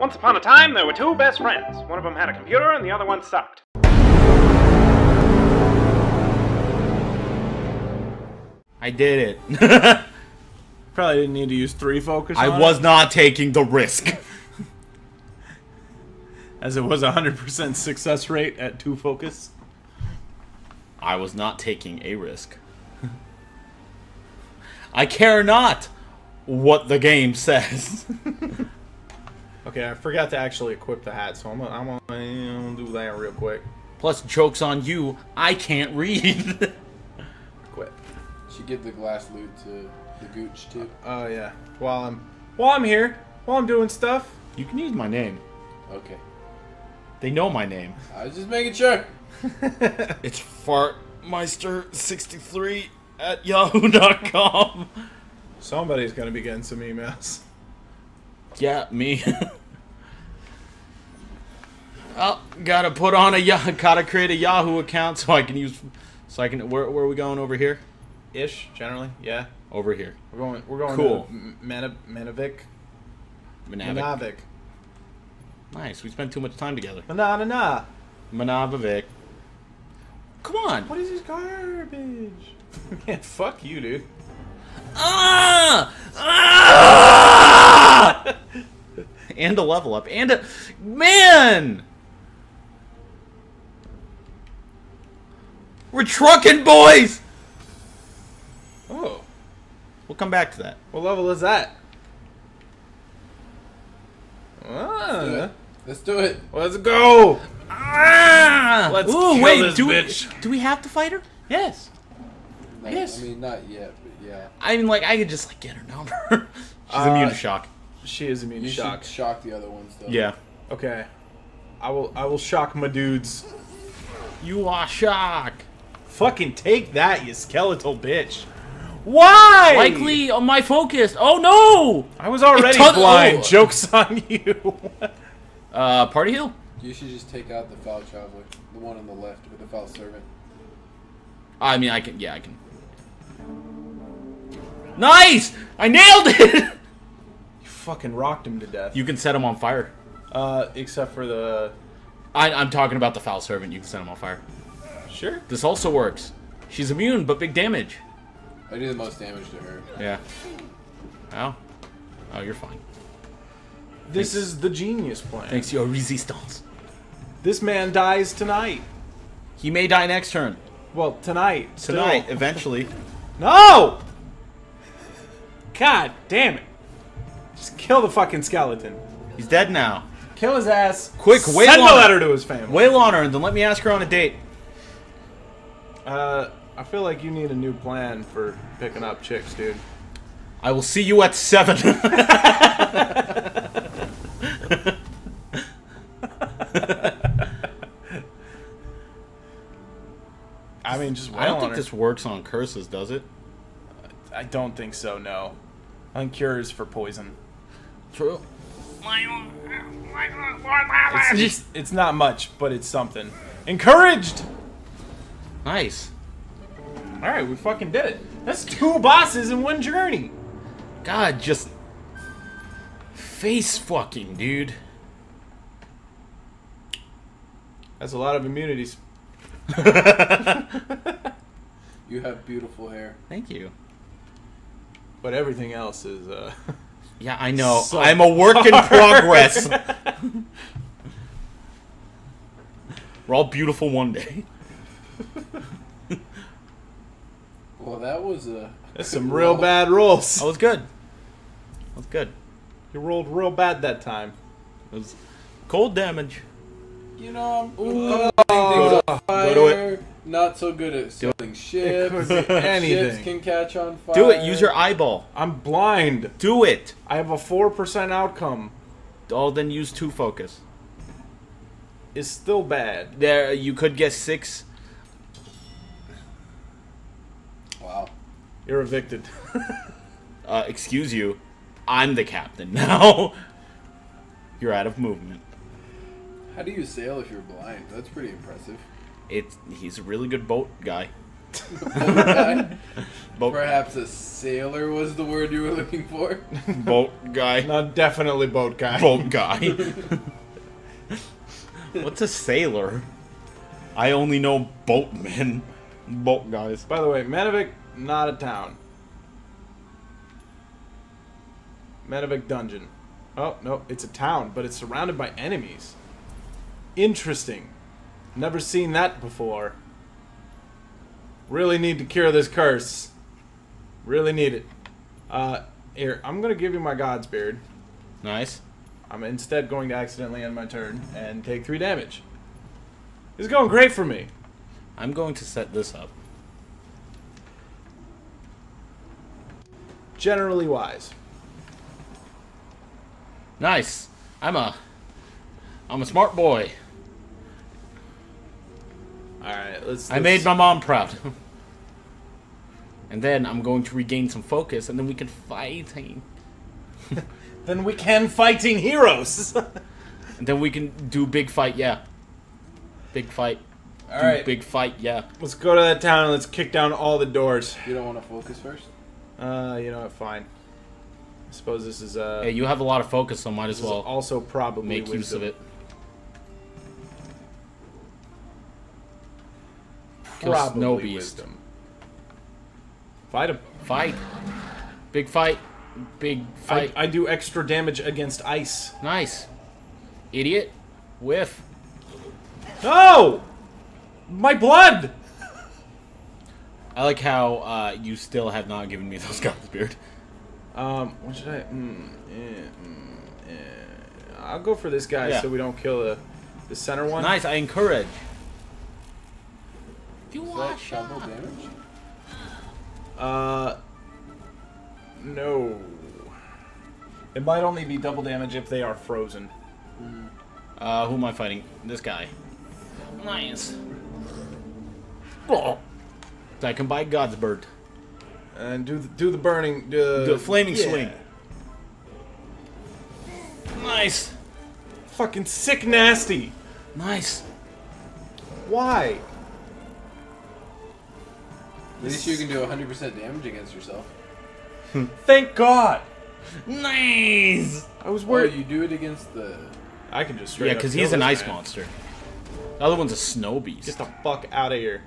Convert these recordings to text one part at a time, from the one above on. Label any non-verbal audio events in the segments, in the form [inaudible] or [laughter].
Once upon a time, there were two best friends. One of them had a computer, and the other one sucked. I did it. [laughs] Probably didn't need to use three focus. I on was it, not taking the risk. [laughs] as it was a hundred percent success rate at two focus. I was not taking a risk. [laughs] I care not what the game says. Okay, I forgot to actually equip the hat, so I'm gonna, I'm gonna, I'm gonna do that real quick. Plus, joke's on you, I can't read. [laughs] Equip. Should give the glass loot to the gooch too. Oh uh, yeah. While I'm while I'm here, while I'm doing stuff. you can use my name. Okay. They know my name. [laughs] I was just making sure. [laughs] It's fartmeister63 at yahoo.com. Somebody's gonna be getting some emails. Yeah, me. Oh, gotta put on a [laughs] gotta create a Yahoo account so I can use, so I can. Where, where are we going over here? Ish, generally, yeah. Over here. We're going. We're going. Cool. To M- Mana, Manavik. Manavik. Nice. We spent too much time together. Na na na. Manavik. Come on. What is this garbage? [laughs] Man, fuck you, dude. Ah! Ah! [laughs] and a level up. And a man. We're trucking, boys. Oh, We'll come back to that. what level is that? Do Ah, it. Let's do it. let's go. Ah! Let's Ooh, kill wait, this do, bitch. do we have to fight her? Yes. Not- Yes. I mean, not yet, but yeah. I mean, like, I could just, like, get her number. [laughs] She's Uh, immune to shock. She is immune to shock. shock the other ones though. Yeah. Okay, I will. I will shock my dudes. You are shock. Fucking take that, you skeletal bitch. Why? Likely on my focus. Oh, no! I was already ton- blind. oh. [laughs] Jokes on you. Uh, party heal? You should just take out the foul traveler, the one on the left with the foul servant. I mean, I can, yeah, I can. Nice! I nailed it! [laughs] you fucking rocked him to death. You can set him on fire. Uh, except for the. I, I'm talking about the foul servant. You can set him on fire. Sure. This also works. She's immune, but big damage. I do the most damage to her. Yeah. Oh. Oh, you're fine. This is the genius plan. Thanks to your resistance. This man dies tonight. He may die next turn. Well, tonight. still. Tonight, eventually. No! God damn it. Just kill the fucking skeleton. He's dead now. Kill his ass. Quick, wail Send a letter her. to his family. Wail on her, and then let me ask her on a date. Uh, I feel like you need a new plan for picking up chicks, dude. I will see you at seven. [laughs] I mean, just I don't think her. this works on curses, does it? I don't think so. No. I think cures for poison. True. It's just, it's not much, but it's something. Encouraged. Nice. All right, we fucking did it. That's two bosses in one journey. God, just face fucking, dude. That's a lot of immunities. [laughs] You have beautiful hair. Thank you. But everything else is uh [laughs] Yeah, I know. So I'm a work in progress. [laughs] We're all beautiful one day. [laughs] Well, that was a. That's some real [laughs] bad rolls. That was good. That was good. You rolled real bad that time. It was cold damage. You know, I'm Ooh. I'm Go to- fire. go to Not so good at selling ships. could be Ships anything. can catch on fire. Do it. Use your eyeball. I'm blind. Do it. I have a four percent outcome. Oh, then use two focus. It's still bad. There, you could get six. You're evicted. [laughs] Uh, excuse you. I'm the captain [laughs] now. You're out of movement. How do you sail if you're blind? That's pretty impressive. It's he's a really good boat guy. [laughs] Boat, Perhaps a sailor was the word you were looking for. boat guy. No, definitely boat guy. Boat guy. What's a sailor? I only know boatmen. Boat guys. By the way, Manavik, not a town. Manavik Dungeon. Oh, no, it's a town, but it's surrounded by enemies. Interesting. Never seen that before. Really need to cure this curse. Really need it. Uh, here, I'm gonna give you my God's Beard. Nice. I'm instead going to accidentally end my turn and take three damage. It's going great for me. I'm going to set this up. Generally wise. Nice. I'm a I'm a smart boy. Alright, let's, I let's- made my mom proud. [laughs] and then I'm going to regain some focus and then we can fight. [laughs] Then we can fighting heroes. [laughs] And then we can do big fight, yeah. Big fight. Do Alright. big fight, yeah. Let's go to that town and let's kick down all the doors. You don't want to focus first? Uh, you know what? Fine. I suppose this is uh, Hey, you have a lot of focus, so might as well also probably make use of it. Kill Probably Snow Beast. wisdom. Fight him. Fight. Big fight. Big I, fight. I do extra damage against ice. nice. Idiot. Whiff. No! My blood! I like how uh, you still have not given me [laughs] those God's Beard. Um, what should I? Mm, eh, mm, eh. I'll go for this guy Yeah. so we don't kill the the center one. Nice, I encourage. You Is that double damage? Uh, no. It might only be double damage if they are frozen. Uh, who am I fighting? This guy. Nice. Oh. I can buy God's Beard. And do the, do the burning. Uh, The flaming yeah. swing. Nice. Fucking sick nasty. Nice. Why? At least you can do 100% damage against yourself. [laughs] Thank God. Nice. I was Or worried. you do it against the. I can just straight Yeah, because he's an ice man. monster. The other one's a snow beast. Get the fuck out of here.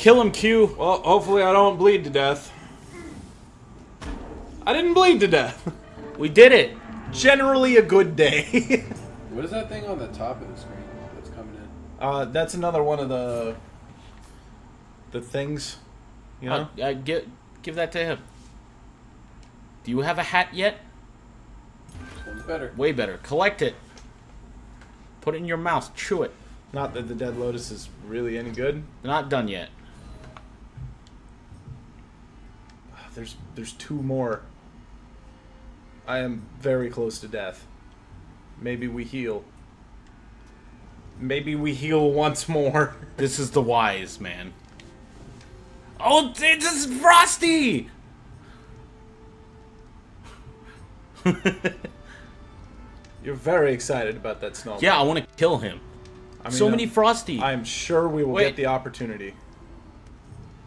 Kill him, Q. Well, hopefully I don't bleed to death. I didn't bleed to death. We did it. Generally a good day. [laughs] What is that thing on the top of the screen that's coming in? uh, that's another one of the the things. You know? Uh, uh, give, give that to him. Do you have a hat yet? This one's better. Way better. Collect it. Put it in your mouth. Chew it. Not that the Dead Lotus is really any good. Not done yet. There's there's two more. I am very close to death. Maybe we heal. Maybe we heal once more. [laughs] This is the wise man. Oh, this is Frosty! [laughs] You're very excited about that snow. yeah, I want to kill him. I mean, so many Frosty. I'm sure we will Wait. get the opportunity.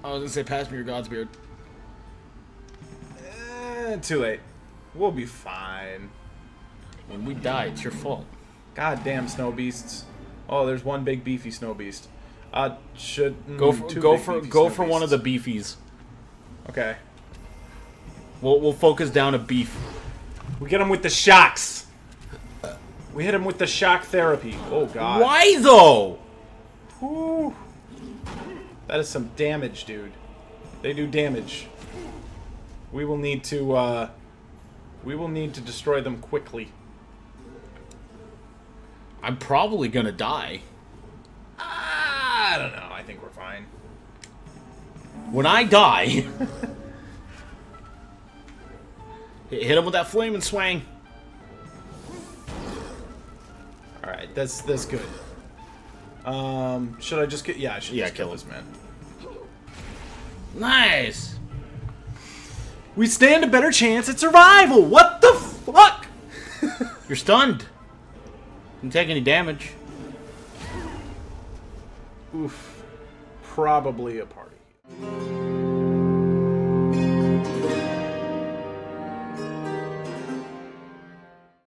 I was gonna say, pass me your God's beard. Eh, too late. We'll be fine. When we die, it's your fault. Goddamn snow beasts. Oh, there's one big beefy snow beast. Uh, should Go mm, for go for go for one of the beefies. Okay, We'll we'll focus down a beef. we get him with the shocks. We hit him with the shock therapy. Oh god. Why though? Whew. That is some damage, dude. They do damage. We will need to, uh... We will need to destroy them quickly. I'm probably gonna die. I don't know. I think we're fine. When I die, [laughs] hit him with that flaming swing. Alright, that's that's good. Um, should I just get... Yeah, I should Yeah, just kill kill this man. Nice. We stand a better chance at survival. What the fuck? [laughs] You're stunned. Didn't take any damage. Oof. Probably a party.